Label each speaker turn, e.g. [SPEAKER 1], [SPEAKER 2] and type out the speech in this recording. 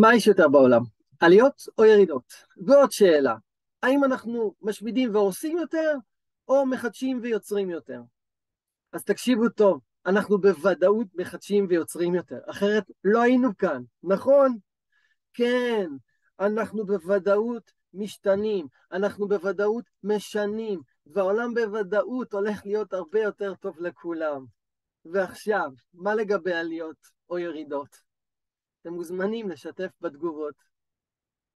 [SPEAKER 1] מה יש יותר בעולם, עליות או ירידות? ועוד שאלה, האם אנחנו משמידים והורסים יותר, או מחדשים ויוצרים יותר? אז תקשיבו טוב, אנחנו בוודאות מחדשים ויוצרים יותר, אחרת לא היינו כאן, נכון? כן, אנחנו בוודאות משתנים, אנחנו בוודאות משנים, והעולם בוודאות הולך להיות הרבה יותר טוב לכולם. ועכשיו, מה לגבי עליות או ירידות? אתם מוזמנים לשתף בתגובות.